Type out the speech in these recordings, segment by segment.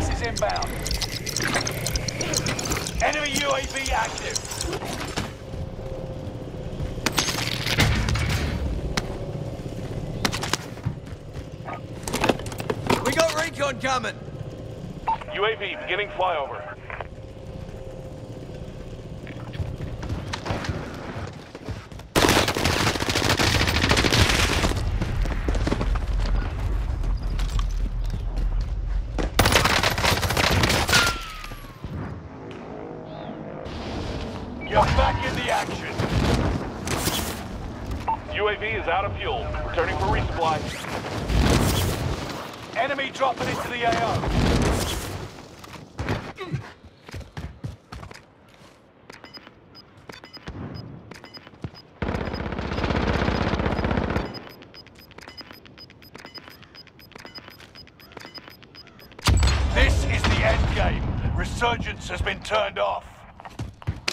Gas is inbound. Enemy UAV active. We got recon coming. UAV beginning flyover. In the action. UAV is out of fuel. Returning for resupply. Enemy dropping into the AO. This is the end game. Resurgence has been turned off.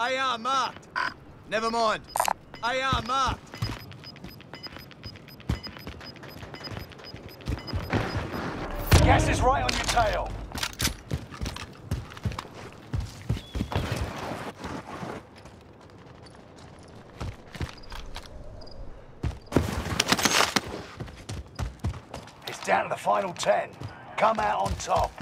AR marked. Never mind. AR marked. Gas is right on your tail. It's down to the final ten. Come out on top.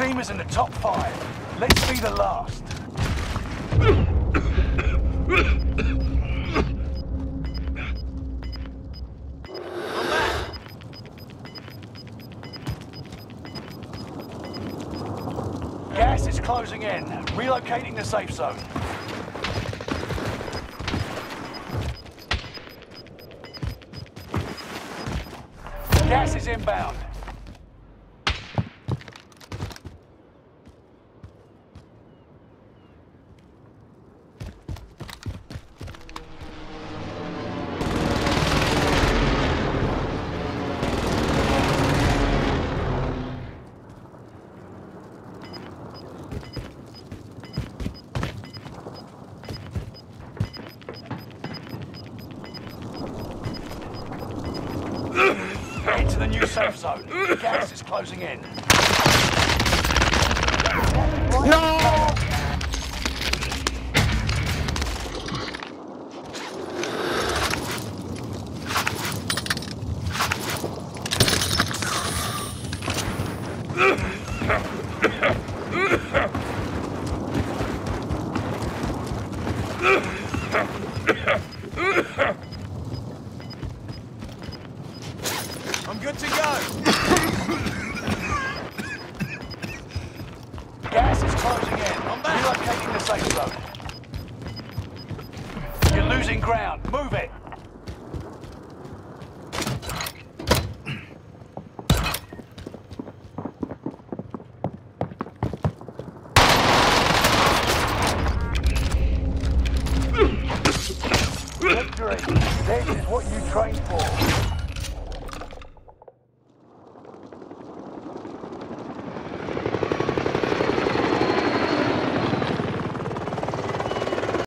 Team is in the top five. Let's be the last. Gas is closing in. Relocating the safe zone. Gas is inbound. The new safe zone. Gas is closing in. No! I'm ground. Move it. Victory. This is what you trained for.